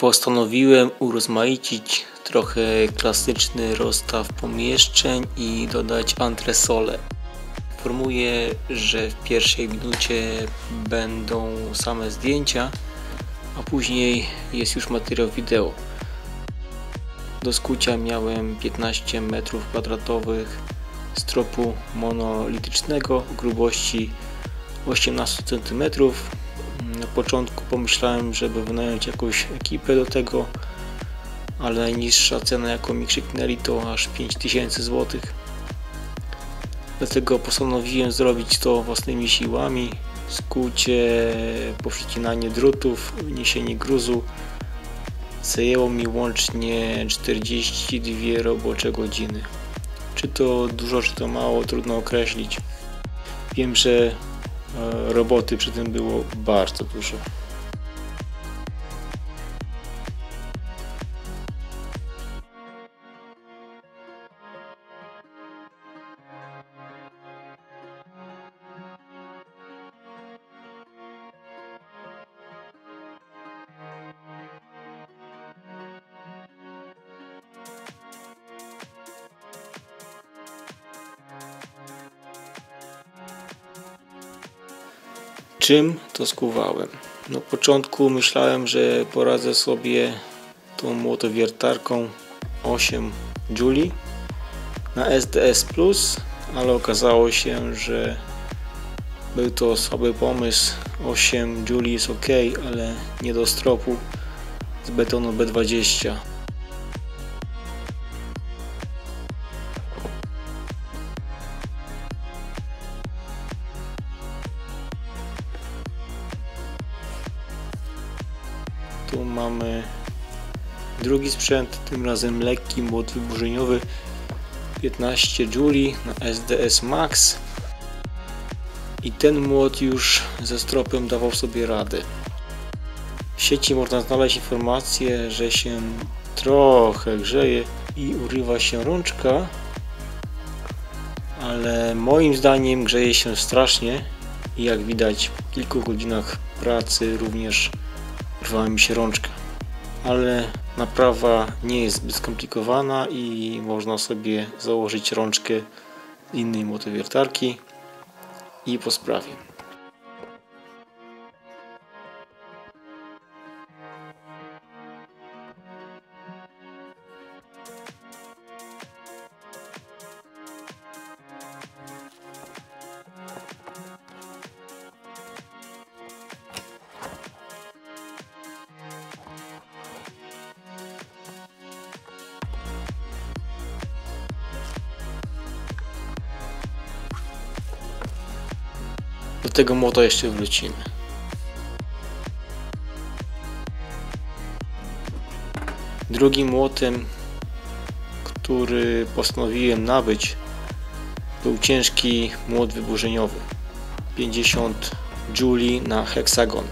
Postanowiłem urozmaicić trochę klasyczny rozstaw pomieszczeń i dodać antresole. Informuję, że w pierwszej minucie będą same zdjęcia, a później jest już materiał wideo. Do skucia miałem 15 m2 stropu monolitycznego grubości 18 cm. Na początku pomyślałem, żeby wynająć jakąś ekipę do tego, ale najniższa cena jaką mi krzyknęli to aż 5000 zł. Dlatego postanowiłem zrobić to własnymi siłami. Skucie, poprzecinanie drutów, niesienie gruzu. Zajęło mi łącznie 42 robocze godziny. Czy to dużo, czy to mało, trudno określić. Wiem, że roboty przy tym było bardzo dużo. Czym to skuwałem? Na początku myślałem, że poradzę sobie tą młotowiertarką 8 Juli na SDS Plus, ale okazało się, że był to słaby pomysł. 8 Juli jest ok, ale nie do stropu z betonu B20. Tu mamy drugi sprzęt, tym razem lekki młot wyburzeniowy 15 Juli na SDS Max i ten młot już ze stropem dawał sobie radę. W sieci można znaleźć informację, że się trochę grzeje i urywa się rączka, ale moim zdaniem grzeje się strasznie i jak widać po kilku godzinach pracy również urwała mi się rączka. Ale naprawa nie jest zbyt skomplikowana i można sobie założyć rączkę innej motowiertarki i po sprawie. Do tego młota jeszcze wrócimy. Drugim młotem, który postanowiłem nabyć, był ciężki młot wyburzeniowy 50 Juli na heksagon.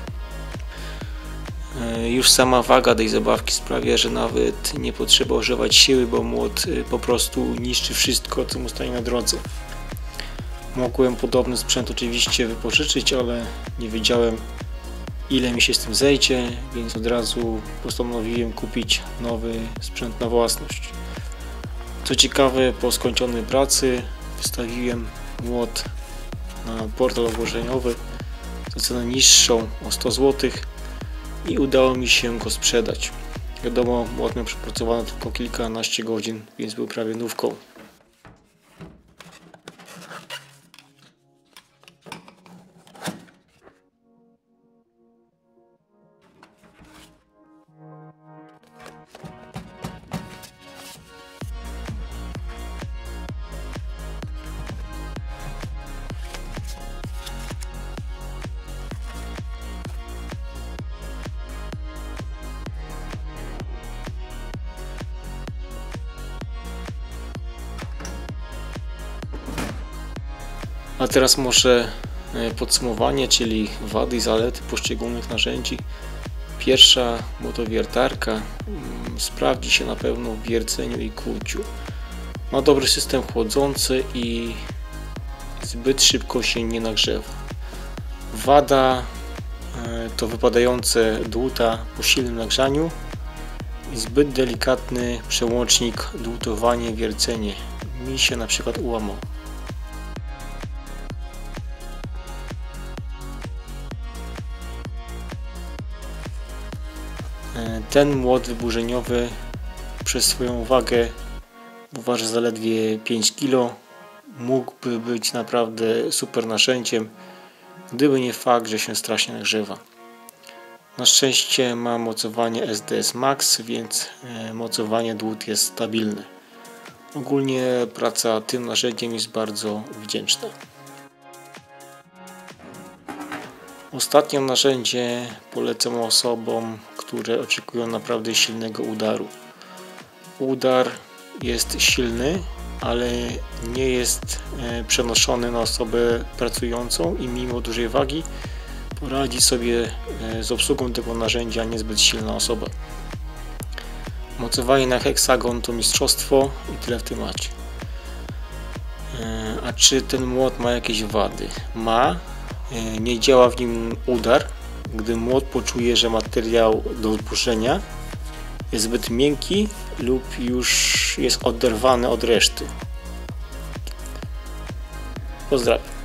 E, Już sama waga tej zabawki sprawia, że nawet nie potrzeba używać siły, bo młot e, po prostu niszczy wszystko, co mu stoi na drodze. Mogłem podobny sprzęt oczywiście wypożyczyć, ale nie wiedziałem ile mi się z tym zejdzie, więc od razu postanowiłem kupić nowy sprzęt na własność. Co ciekawe, po skończonej pracy wystawiłem młot na portal ogłoszeniowy za cenę niższą o 100 zł i udało mi się go sprzedać. Wiadomo, młot miał przepracowany tylko kilkanaście godzin, więc był prawie nówką. A teraz może podsumowanie, czyli wady i zalety poszczególnych narzędzi. Pierwsza motowiertarka mm, sprawdzi się na pewno w wierceniu i kłuciu. Ma dobry system chłodzący i zbyt szybko się nie nagrzewa. Wada e, to wypadające dłuta po silnym nagrzaniu zbyt delikatny przełącznik dłutowanie, wiercenie. Mi się na przykład ułamał. Ten młot wyburzeniowy przez swoją wagę waży zaledwie 5 kg. Mógłby być naprawdę super narzędziem, gdyby nie fakt, że się strasznie nagrzewa. Na szczęście ma mocowanie SDS Max, więc e, mocowanie dłut jest stabilne. Ogólnie praca tym narzędziem jest bardzo wdzięczna. Ostatnie narzędzie polecam osobom, które oczekują naprawdę silnego udaru. Udar jest silny, ale nie jest e, przenoszony na osobę pracującą i mimo dużej wagi poradzi sobie e, z obsługą tego narzędzia niezbyt silna osoba. Mocowanie na heksagon to mistrzostwo i tyle w temacie. E, A czy ten młot ma jakieś wady? Ma. Nie działa w nim udar. Gdy młot poczuje, że materiał do odpuszczenia jest zbyt miękki lub już jest oderwany od reszty. Pozdrawiam.